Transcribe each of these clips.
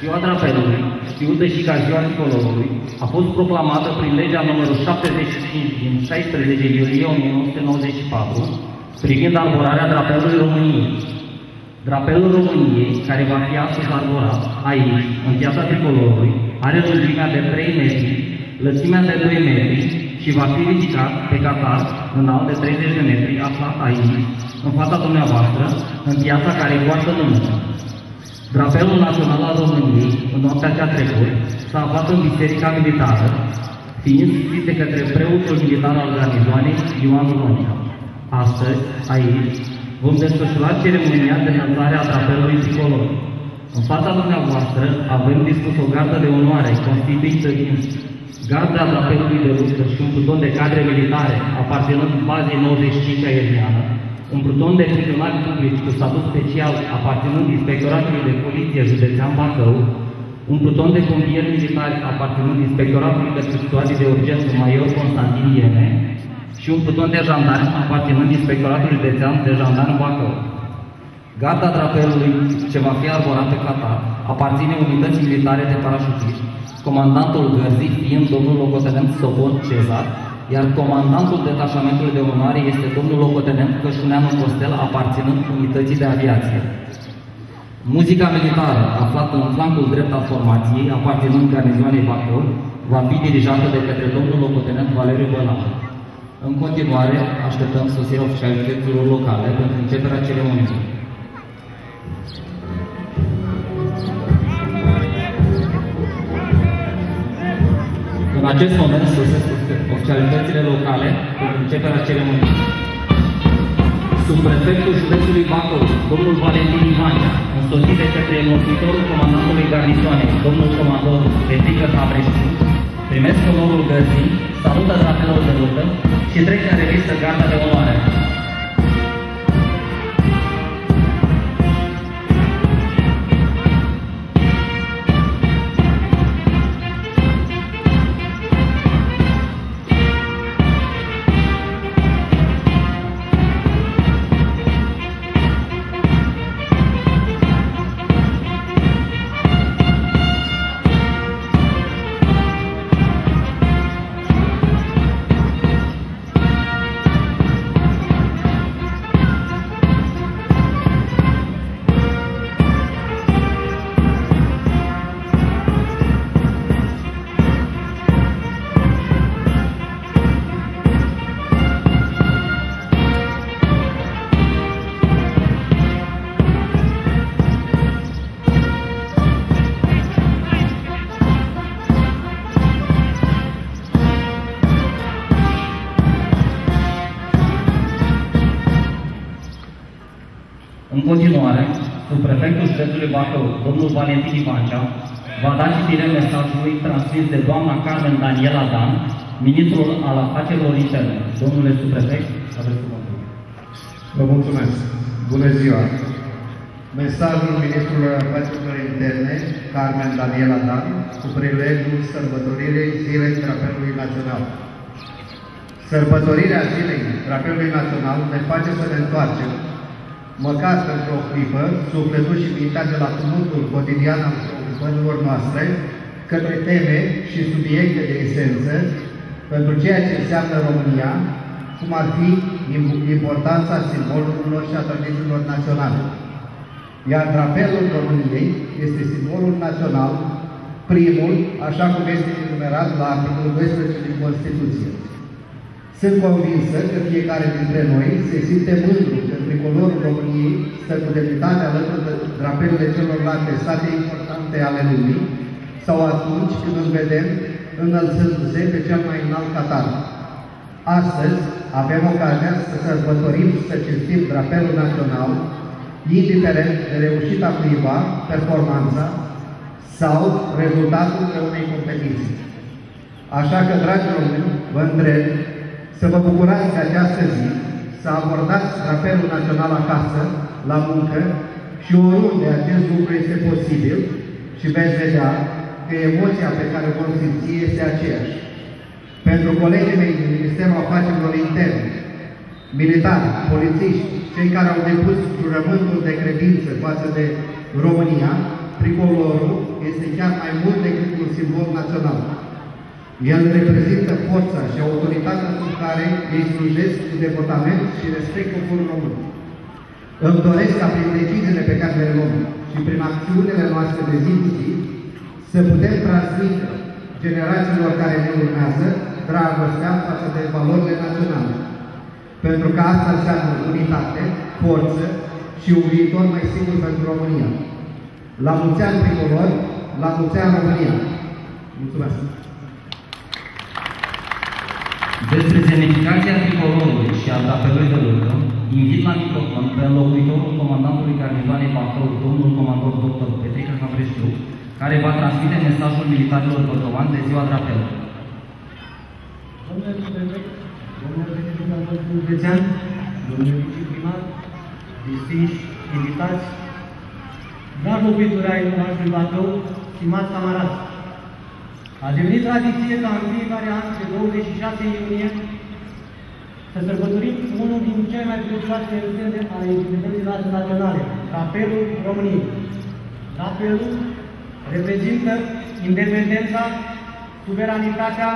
Ziua drapelului, știută și ca ziua tricolorului, a fost proclamată prin legea numărul 75 din 16 iulie 1994 privind arborarea drapelului României. Drapelul României, care va fi astăzi arborat aici, în piața tricolorului, are lungimea de 3 metri, lățimea de 2 metri și va fi ridicat pe catar înalt de 30 de metri, aflat aici, în fața dumneavoastră, în piața care poartă numele. Drapelul Național al României, în noaptea cea trecut, s-a aflat în Biserica Militară, fiind scris de către preotul militar al garnizoanei Ioan Roncea. Astăzi, aici, vom desfășura ceremonia de înălțare a drapelului tricolor. În fața dumneavoastră avem dispus o gardă de onoare constituită din garda drapelului de lustre și un pluton de cadre militare aparținând bazei 95 aeriană, un pluton de funcționari publici cu statut special aparținând Inspectoratului de Poliție Județean Bacău, un pluton de pompieri militari aparținând Inspectoratului de Situații de Urgență Major Constantin Iene și un pluton de jandarmi aparținând Inspectoratului Județean de Jandarm Bacău. Garda drapelului ce va fi arborat pe Qatar aparține unității militare de parașutiști, comandantul gărzii fiind domnul locotenent Sobor Cezar, iar comandantul detașamentului de onoare este domnul locotenent Cășuneanu Costel, aparținând unității de aviație. Muzica militară, aflată în flancul drept al formației, aparținând garnizoanei Bacău, va fi dirijată de către domnul locotenent Valeriu Bălan. În continuare, așteptăm sosirea oficialităților locale pentru începerea ceremoniei. În acest moment sosesc oficialitățile locale pentru începerea ceremoniei. Subprefectul județului Bacău, domnul Valentin Ivancea, însoțit de către înlocuitorul comandantului garnizoanei, domnul comandor Petrică Tabrești, primesc onorul gărzii, salută drapelul de rută și trec în revistă garda de onoare. Județului Bacău, domnul Valentin Ivancea, va da citire mesajului transmis de doamna Carmen Daniela Dan, ministrul al afacerilor interne. Domnule subprefect, aveți cuvântul. Vă mulțumesc. Bună ziua. Mesajul Ministrului Afacerilor Interne, Carmen Daniela Dan, cu prilejul sărbătoririi Zilei Drapelului Național. Sărbătorirea Zilei Drapelului Național ne face să ne întoarcem, măcar pentru o clipă, sufletul și mintea de la tumultul cotidian al preocupărilor noastre, către teme și subiecte de esență pentru ceea ce înseamnă România, cum ar fi importanța simbolurilor și a tradițiilor naționale. Iar drapelul României este simbolul național, primul, așa cum este enumerat la articolul 12 din Constituție. Sunt convinsă că fiecare dintre noi se simte mândru că tricolorul României stă cu demnitate alături de drapelurile celorlalte state importante ale lumii sau atunci când îl vedem înălțându-se pe cel mai înalt catar. Astăzi avem ocazia să sărbătorim și să cinstim drapelul național, indiferent de reușita cuiva, performanța sau rezultatul de unei competiții. Așa că, dragi români, vă îndrept să vă bucurați de această zi, să abordați drapelul național acasă, la muncă și oriunde acest lucru este posibil și veți vedea că emoția pe care o vom simți este aceeași. Pentru colegii mei din Ministerul Afacerilor Interne, militari, polițiști, cei care au depus jurământul de credință față de România, tricolorul este chiar mai mult decât un simbol național. El reprezintă forța și autoritatea cu care ei slujesc cu devotament și respect poporul român. Îmi doresc ca prin deciziile pe care le luăm și prin acțiunile noastre de zi cu zi să putem transmite generațiilor care ne urmează dragostea față de valorile naționale. Pentru că asta înseamnă unitate, forță și un viitor mai sigur pentru România. La mulți ani tricolori, la mulți ani România! Mulțumesc! Despre semnificația tricolorului și a drapelului de lângă, invit la microfon pe înlocuitorul comandantului garnizoanei Bacău, domnul comandor dr. Petrica Capreștiu, care va transmite mesajul militarilor băcăvani de ziua drapelului. Domnule Superbec, domnule președinte al Consiliului Județean, domnule viceprimar, distinși invitați, dragi locuitori ai orașului Bacău, stimați camarazi, a devenit tradiție ca în fiecare an, pe 26 iunie, să sărbătorim unul din cele mai prețioase evenimente ale independenței noastre naționale, Drapelul României. Drapelul reprezintă independența, suveranitatea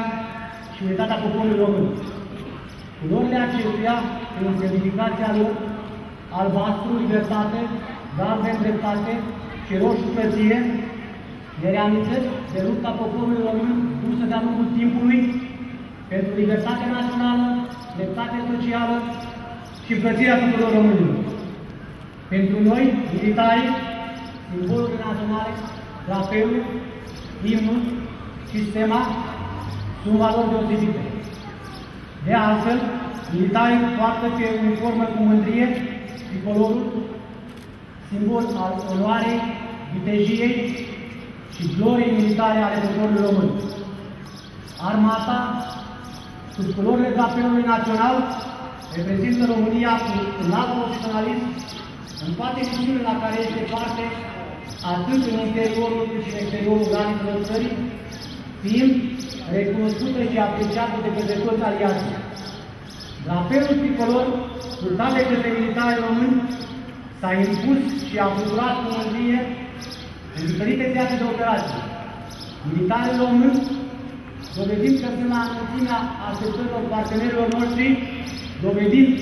și unitatea poporului român. Culorile acestuia, în semnificația lor, albastru, libertate, galben, dreptate și roșu frăție, ne reamintesc de lupta poporului român dusă de-a lungul timpului pentru libertate națională, dreptate socială și plățirea tuturor românilor. Pentru noi, militari, simbolurile naționale, drapelul, imnul, sistema, sunt valori deosebite. De altfel, militarii poartă pe uniformă cu mândrie tricolorul, simbol al onoarei, vitejiei și gloriei militare ale poporului român. Armata, sub culorile drapelului național, reprezintă România cu un alt profesionalism în toate misiunile la care este parte, atât în interiorul cât și în exteriorul granițelor țării, fiind recunoscută și apreciată de către toți aliații. Drapelul tricolor, purtat de către militari români, s-a impus și a fluturat cu mândrie în diferite teatre de operații. Militarii români dovedind că sunt la înălțimea așteptărilor partenerilor noștri, dovedind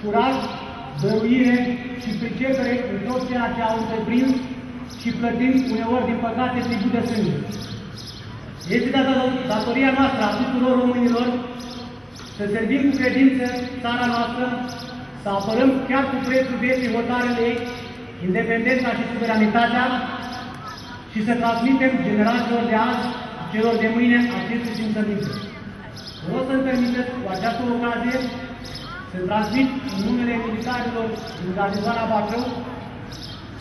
curaj, dăruire și pricepere în tot ceea ce au întreprins și plătind uneori, din păcate, tribut de sânge. Este datoria noastră a tuturor românilor să servim cu credință țara noastră, să apărăm chiar cu prețul vieții hotarele ei, independența și suveranitatea și să transmitem generațiilor de azi, celor de mâine, aceste simțăminte. Vreau să-mi permiteți cu această ocazie să transmit în numele militarilor din garnizoana Bacău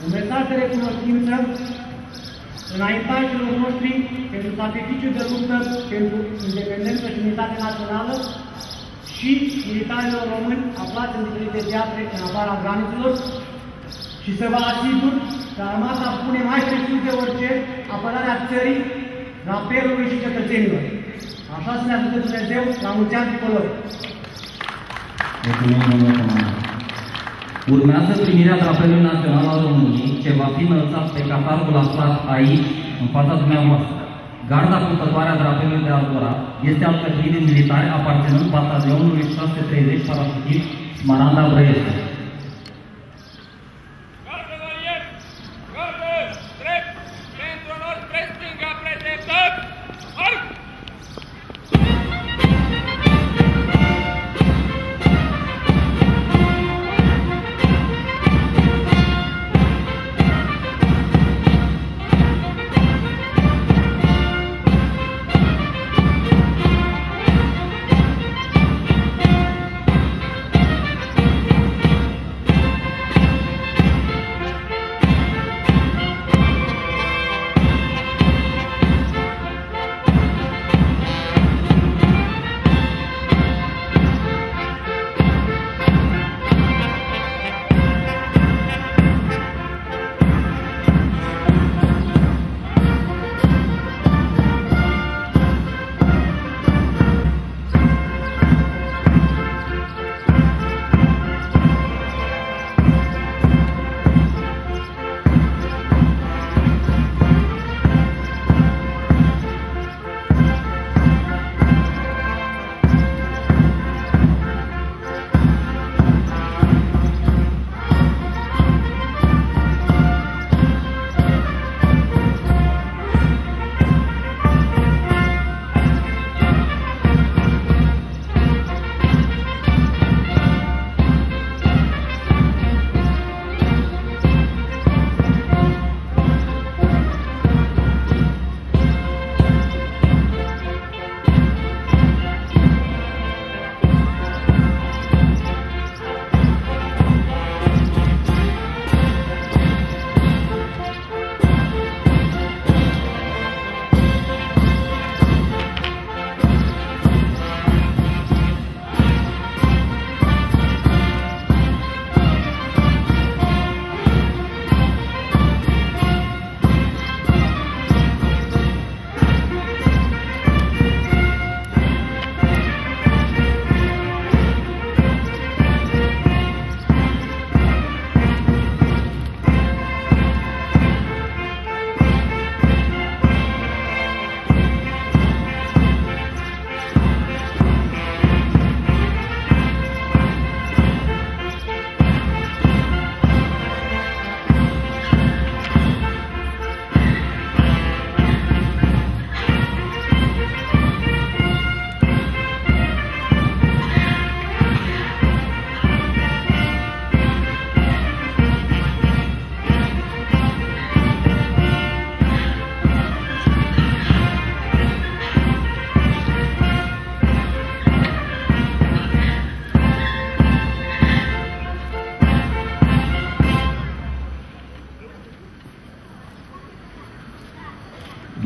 un mesaj de recunoștință înaintașilor noștri pentru sacrificiul de luptă pentru independență și unitate națională și militarilor români aflați în diferite teatre în afara granițelor și să vă asigur că armata pune mai presus de orice apărarea țării, rapelului și cetățenilor. Așa să ne ajute Dumnezeu la mulți ani tricolori. Mulțumim, domnule comandant. Urmează primirea drapelului național al României, ce va fi înălțat pe catargul aflat aici, în fața dumneavoastră. Garda purtătoare a drapelului de alborat este alcătuit militari aparținând batalionului 630 parașutiști Smaranda Brăiescu.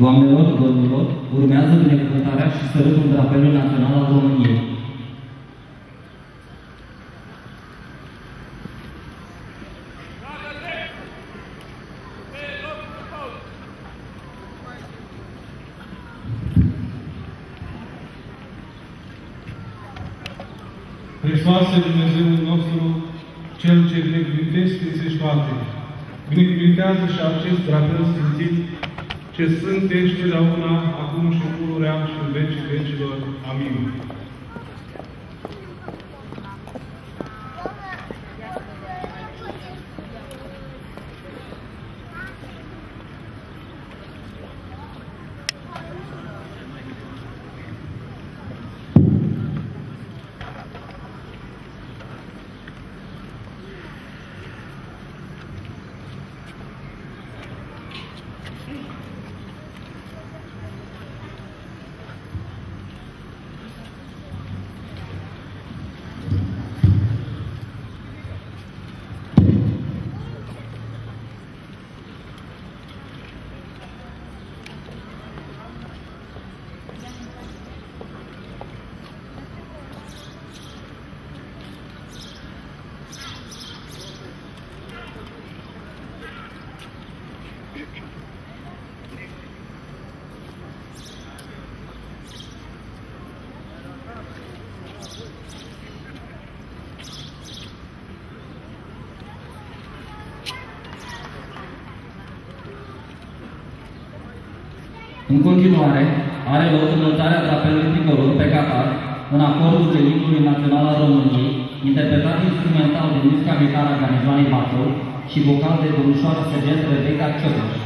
Doamnelor, domnilor, urmează binecuvântarea și sărutul drapelului național al României. Gardă drept! Pe locul de pauză! Hristos Dumnezeul nostru, Cel ce binecuvintezi Sfințești toate, binecuvintează și acest drapel sfințit, ce sunt ești totdeauna, acum și pururea și în vecii vecilor. Amin. În continuare, are loc înălțarea drapelului tricolor pe Qatar, în acordul de limbului național al României, interpretat instrumental de muzica militară a garnizoanei Bacău și vocal de domnișoara sergent Rebecca Ciobăș.